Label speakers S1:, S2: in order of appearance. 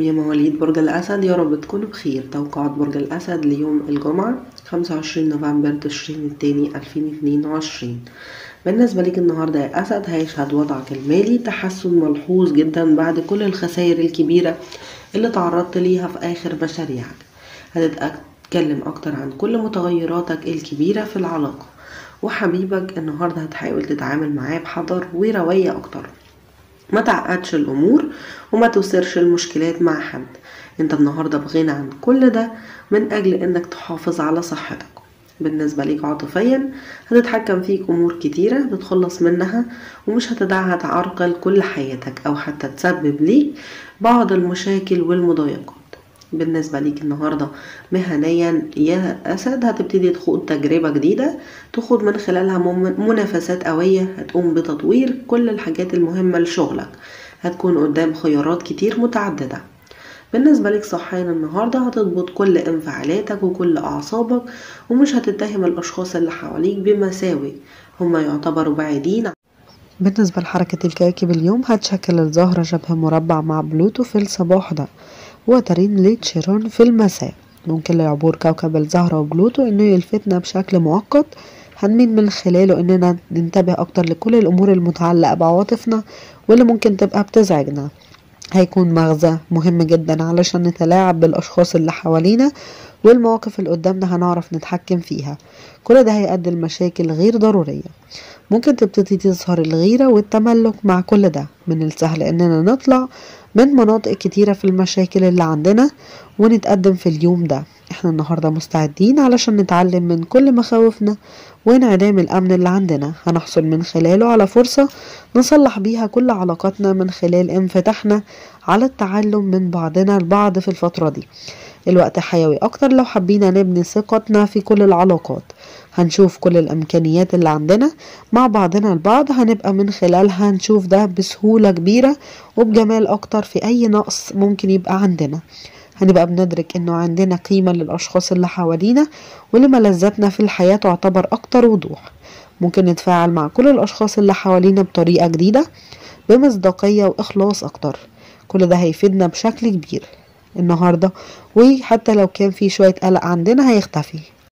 S1: يا مواليد برج الأسد. يا رب تكونوا بخير. توقعات برج الأسد ليوم الجمعة 25 نوفمبر تشرين التاني 2022 بالنسبة ليك النهاردة يا أسد هيشهد وضعك المالي. تحسن ملحوظ جدا بعد كل الخسائر الكبيرة اللي تعرضت ليها في آخر مشاريعك. هتتكلم أكتر عن كل متغيراتك الكبيرة في العلاقة. وحبيبك النهاردة هتحاول تتعامل معاه بحذر وروية أكتر. ما تعقدش الأمور وما تثيرش المشكلات مع حد. انت النهاردة بغنى عن كل ده من أجل إنك تحافظ على صحتك. بالنسبة ليك عاطفيا هتتحكم فيك أمور كتيرة بتخلص منها ومش هتدعها تعرقل كل حياتك أو حتى تسبب ليك بعض المشاكل والمضايقات. بالنسبة ليك النهاردة مهنيا يا أسد هتبتدي تخوض تجربة جديدة تخوض من خلالها منافسات قوية هتقوم بتطوير كل الحاجات المهمة لشغلك. هتكون قدام خيارات كتير متعددة. بالنسبة لك صحيا النهاردة هتضبط كل انفعالاتك وكل أعصابك ومش هتتهم الأشخاص اللي حواليك بمساوي هما يعتبروا بعيدين.
S2: بالنسبة لحركة الكواكب اليوم هتشكل الزهرة شبه مربع مع بلوتو في الصباح ده. وترين لتشيرون في المساء. ممكن لعبور كوكب الزهرة وبلوتو إنه يلفتنا بشكل مؤقت. هنميل من خلاله إننا ننتبه أكتر لكل الأمور المتعلقة بعواطفنا واللي ممكن تبقى بتزعجنا. هيكون مغزى مهم جدا علشان نتلاعب بالأشخاص اللي حوالينا والمواقف اللي قدامنا هنعرف نتحكم فيها. كل ده هيؤدي لمشاكل غير ضرورية. ممكن تبتدي تظهر الغيرة والتملك مع كل ده. من السهل إننا نطلع من مناطق كتيرة في المشاكل اللي عندنا ونتقدم في اليوم ده. إحنا النهاردة مستعدين علشان نتعلم من كل مخاوفنا وانعدام الأمن اللي عندنا. هنحصل من خلاله على فرصة نصلح بيها كل علاقاتنا من خلال انفتاحنا على التعلم من بعضنا البعض في الفترة دي. الوقت حيوي أكتر لو حبينا نبني ثقتنا في كل العلاقات. هنشوف كل الإمكانيات اللي عندنا مع بعضنا البعض. هنبقى من خلالها نشوف ده بسهولة كبيرة وبجمال أكتر في أي نقص ممكن يبقى عندنا. هنبقى بندرك إنه عندنا قيمة للأشخاص اللي حوالينا ولملذاتنا في الحياة تعتبر أكتر وضوح. ممكن نتفاعل مع كل الأشخاص اللي حوالينا بطريقة جديدة بمصداقية وإخلاص أكتر. كل ده هيفيدنا بشكل كبير. النهاردة وحتى لو كان في شوية قلق عندنا هيختفي.